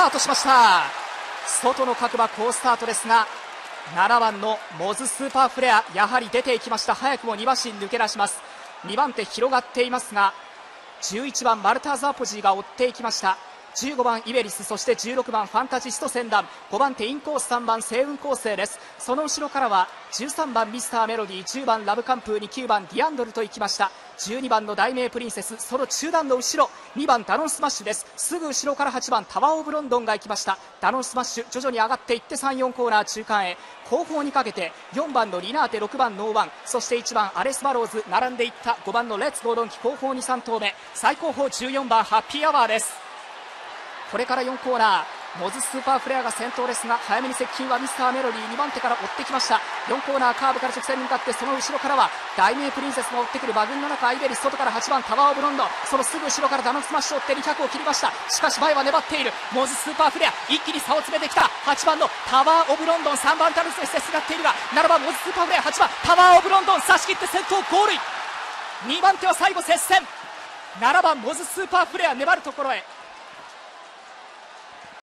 スタートしました。外の各馬好スタートですが7番のモズスーパーフレアやはり出ていきました。早くも2馬身抜け出します。2番手広がっていますが11番マルターズ・アポジーが追っていきました。15番イベリスそして16番ファンタジスト先団5番手インコース3番セイウンコウセイです。その後ろからは13番ミスターメロディー10番ラブカンプーに9番ディアンドルと行きました。12番のダイメイプリンセスその中団の後ろ2番ダノンスマッシュです。すぐ後ろから8番タワーオブロンドンが行きました。ダノンスマッシュ徐々に上がっていって34コーナー中間へ。後方にかけて4番のリナーテ6番ノーワン。そして1番アレス・バローズ並んでいった5番のレッツゴードンキ後方に3頭目。最後方14番ハッピーアワーです。これから4コーナーモズスーパーフレアが先頭ですが早めに接近はミスターメロディー2番手から追ってきました。4コーナーカーブから直線に向かってその後ろからは大名プリンセスが追ってくる馬群の中アイベリス外から8番タワーオブロンド。そのすぐ後ろからダノンスマッシュを追って200を切りました。しかし前は粘っている。モズスーパーフレア一気に差を詰めてきた。8番のタワーオブロンドン3番タルススすがっているが7番モズスーパーフレア8番タワーオブロンドン差し切って先頭ゴール2番手は最後接戦。7番モズスーパーフレア粘るところへ。